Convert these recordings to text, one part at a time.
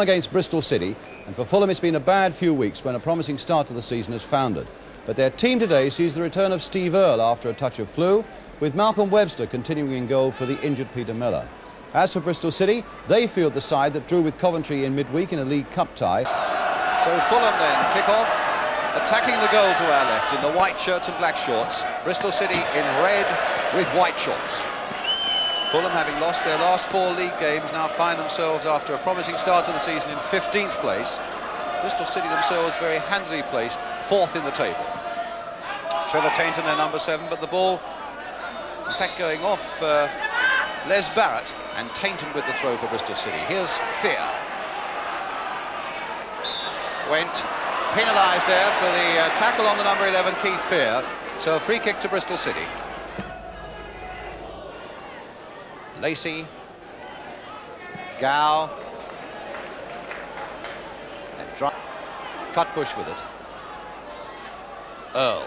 against Bristol City, and for Fulham it's been a bad few weeks when a promising start to the season has foundered. But their team today sees the return of Steve Earle after a touch of flu, with Malcolm Webster continuing in goal for the injured Peter Miller. As for Bristol City, they field the side that drew with Coventry in midweek in a League Cup tie. So Fulham then kick off, attacking the goal to our left in the white shirts and black shorts. Bristol City in red with white shorts. Fulham, having lost their last four league games, now find themselves, after a promising start to the season, in 15th place. Bristol City themselves very handily placed, fourth in the table. Trevor Tainton, their number seven, but the ball, in fact, going off uh, Les Barrett and Tainton with the throw for Bristol City. Here's Fear. Went penalised there for the uh, tackle on the number 11, Keith Fear. So a free kick to Bristol City. Lacey, Gow, and Dry Cutbush with it. Earle.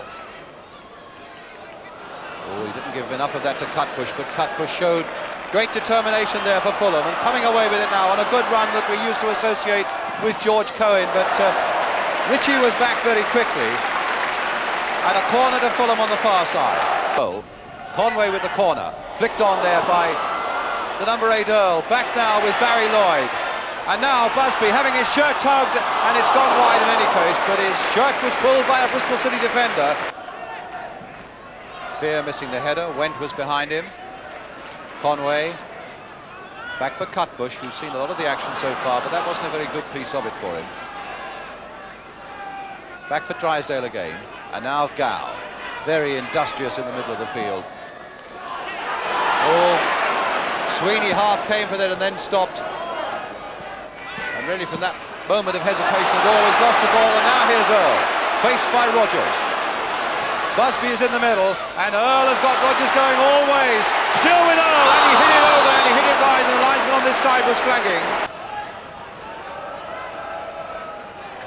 Oh, he didn't give enough of that to Cutbush, but Cutbush showed great determination there for Fulham and coming away with it now on a good run that we used to associate with George Cohen, but uh, Ritchie was back very quickly. And a corner to Fulham on the far side. Oh, Conway with the corner, flicked on there by the number eight Earle. back now with Barry Lloyd. And now Busby having his shirt tugged, and it's gone wide in any case, but his shirt was pulled by a Bristol City defender. Fear missing the header, Went was behind him. Conway, back for Cutbush, who's seen a lot of the action so far, but that wasn't a very good piece of it for him. Back for Drysdale again, and now Gow, very industrious in the middle of the field. Oh, Sweeney half came for that and then stopped. And really from that moment of hesitation had always lost the ball and now here's Earle, faced by Rogers. Busby is in the middle and Earle has got Rogers going all ways. Still with Earle, and he hit it over and he hit it wide and the linesman on this side was flagging.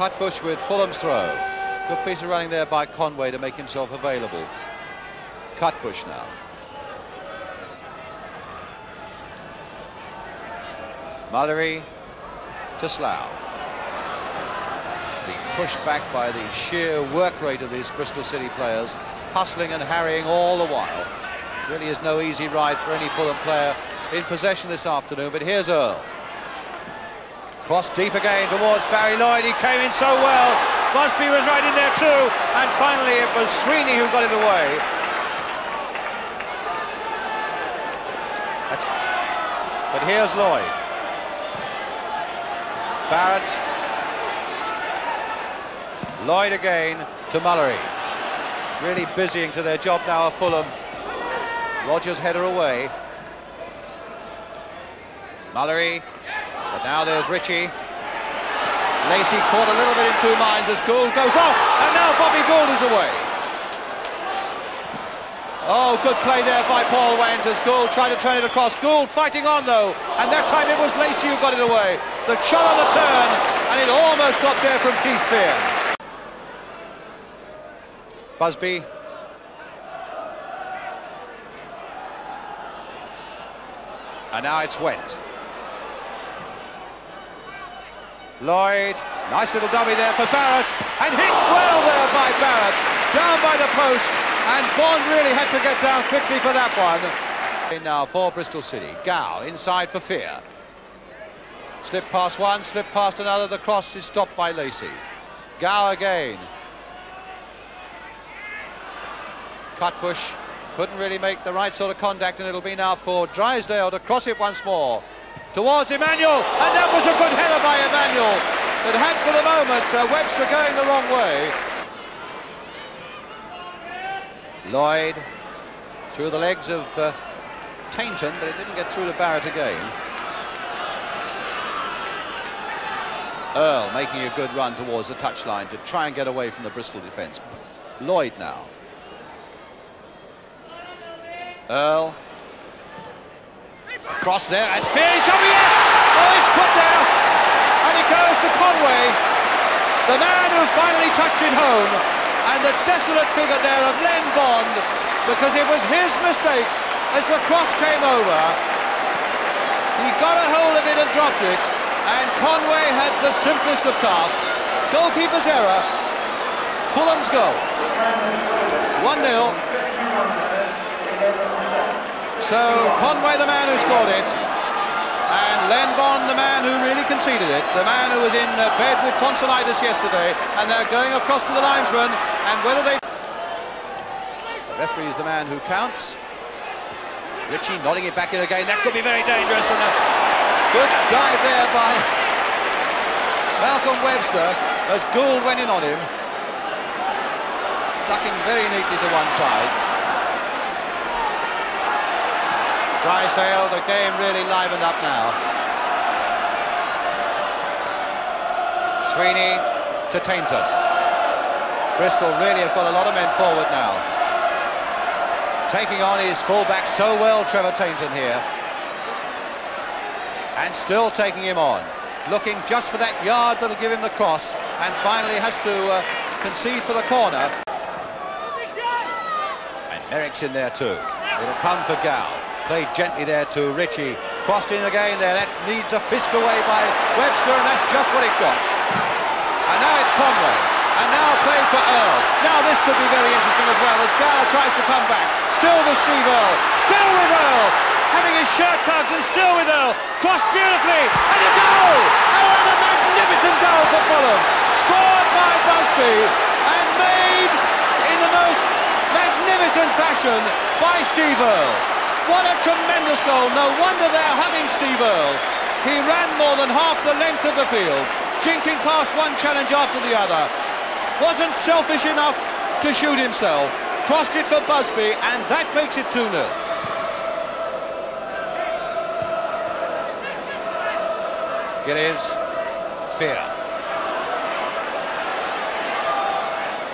Cutbush with Fulham's throw. Good piece of running there by Conway to make himself available. Cutbush now. Mullery to Slough. Being pushed back by the sheer work rate of these Bristol City players, hustling and harrying all the while. Really is no easy ride for any Fulham player in possession this afternoon, but here's Earle. Cross deep again towards Barry Lloyd, he came in so well. Busby was right in there too, and finally it was Sweeney who got it away. But here's Lloyd. Barrett. Lloyd again to Mullery. Really busying to their job now of Fulham. Rogers header away. Mullery. But now there's Ritchie. Lacey caught a little bit in two minds as Gould goes off. And now Bobby Gould is away. Oh, good play there by Paul as Gould tried to turn it across. Gould fighting on though, and that time it was Lacey who got it away. The shot on the turn, and it almost got there from Keith Fear. Busby. And now it's Went. Lloyd, nice little dummy there for Barrett, and hit well there by Barrett, down by the post, and Bond really had to get down quickly for that one. Now for Bristol City, Gow inside for Fear. Slip past one, slip past another, the cross is stopped by Lacey. Gow again. Cutbush couldn't really make the right sort of contact and it'll be now for Drysdale to cross it once more towards Emmanuel, and that was a good header by Emmanuel. It had for the moment uh, Webster going the wrong way. Lloyd through the legs of uh, Tainton, but it didn't get through to Barrett again. Earle making a good run towards the touchline to try and get away from the Bristol defence. Lloyd now. Earle. Cross there, and Feary Tommy, yes! Oh, it's put there! And it goes to Conway, the man who finally touched it home, and the desolate figure there of Len Bond, because it was his mistake as the cross came over. He got a hold of it and dropped it, And Conway had the simplest of tasks. Goalkeeper's error. Fulham's goal. 1-0. So Conway the man who scored it. And Len Bond the man who really conceded it. The man who was in bed with tonsillitis yesterday. And they're going across to the linesman. And whether they... The referee is the man who counts. Ritchie nodding it back in again. That could be very dangerous. And a good dive there by Malcolm Webster as Gould went in on him. Ducking very neatly to one side. Drysdale, the game really livened up now. Sweeney to Tainton. Bristol really have got a lot of men forward now. Taking on his fullback so well, Trevor Tainton here. And still taking him on. Looking just for that yard that'll give him the cross. And finally has to uh, concede for the corner. And Merrick's in there too. It'll come for Gow. Played gently there to Ritchie. Crossed in again there. That needs a fist away by Webster, and that's just what it got. And now it's Conway. And now played for Earle. Now this could be very interesting as well as Gow tries to come back. Still with Steve Earle. Still with Earle. Having his shirt tugged and still with Earle. Crossed beautifully. And a goal! Oh, and a magnificent goal for Fulham. Scored by Busby and made in the most magnificent fashion by Steve Earle. What a tremendous goal. No wonder they're hugging Steve Earle. He ran more than half the length of the field, jinking past one challenge after the other. Wasn't selfish enough to shoot himself. Crossed it for Busby, and that makes it 2-0. Gillies, Fear.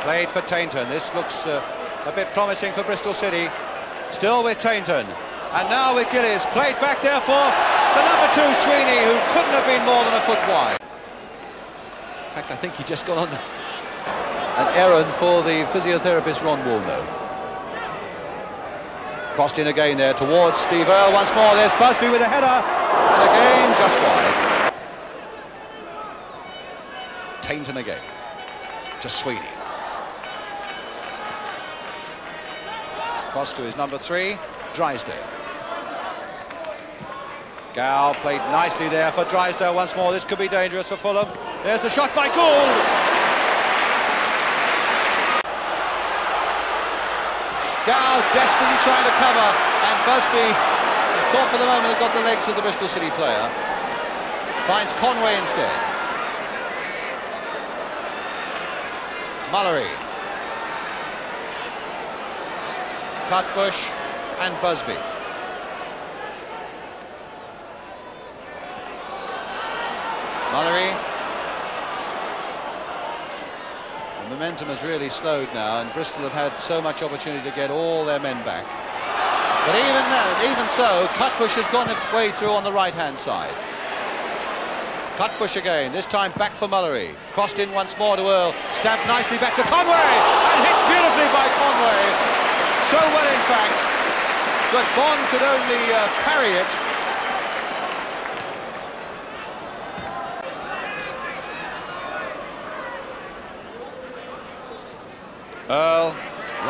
Played for Tainton. This looks uh, a bit promising for Bristol City. Still with Tainton. And now with Gillies. Played back there for the number two, Sweeney, who couldn't have been more than a foot wide. In fact, I think he just got on an errand for the physiotherapist, Ron Woolnough. Crossed in again there towards Steve Earle once more. There's Busby with a header. And again, just wide. Tainton again. To Sweeney. Cross to his number three, Drysdale. Gow played nicely there for Drysdale once more. This could be dangerous for Fulham. There's the shot by Gould. Gow desperately trying to cover, and Busby thought for the moment had got the legs of the Bristol City player. Finds Conway instead. Mullery. Cutbush and Busby. Mullery. The momentum has really slowed now and Bristol have had so much opportunity to get all their men back. But even then, even so, Cutbush has gone way through on the right-hand side. Cutbush again, this time back for Mullery. Crossed in once more to Earle, stabbed nicely back to Conway, and hit beautifully by Conway. So well, in fact, that Bond could only uh, parry it. Earle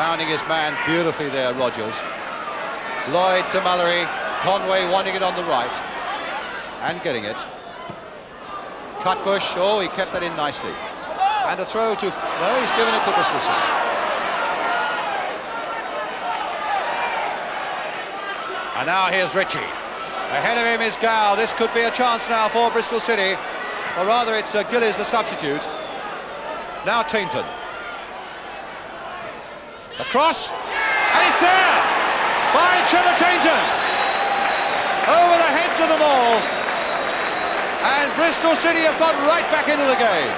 rounding his man beautifully there, Rogers. Lloyd to Mullery, Conway wanting it on the right and getting it. Cutbush, oh, he kept that in nicely. And a throw to, no, he's given it to Bristol City. And now here's Ritchie. Ahead of him is Gow. This could be a chance now for Bristol City. Or rather, it's uh, Gillies, the substitute. Now Tainton. Across, and it's there by Trevor Tainton. Over the heads of them all. And Bristol City have got right back into the game.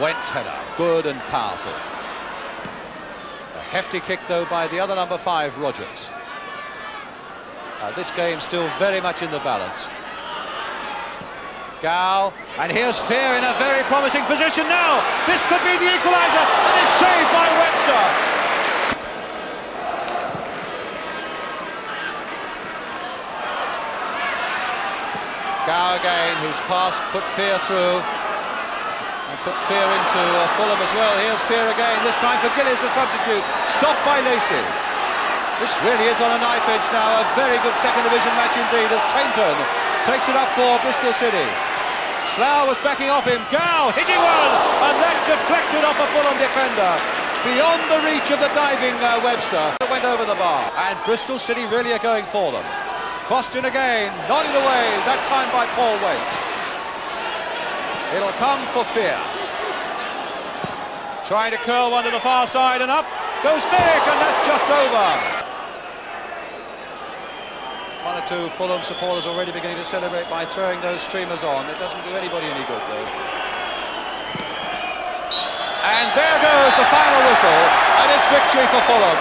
Went's header, good and powerful. A hefty kick, though, by the other number five, Rogers. Uh, this game still very much in the balance. Gow, and here's Fear in a very promising position now. This could be the equaliser, and it's saved by Webster. Gow again, whose pass put Fear through. And put Fear into uh, Fulham as well. Here's Fear again, this time for Gillies, the substitute. Stopped by Lacey. This really is on a knife edge now. A very good second division match indeed as Tainton takes it up for Bristol City. Slough was backing off him. Gow hitting one, and that deflected off a Fulham defender. Beyond the reach of the diving uh, Webster. That went over the bar. And Bristol City really are going for them. In again, nodded away, that time by Paul Waite. It'll come for Fear. Trying to curl one to the far side and up goes Merrick and that's just over. One or two Fulham supporters already beginning to celebrate by throwing those streamers on. It doesn't do anybody any good though. And there goes the final whistle and it's victory for Fulham.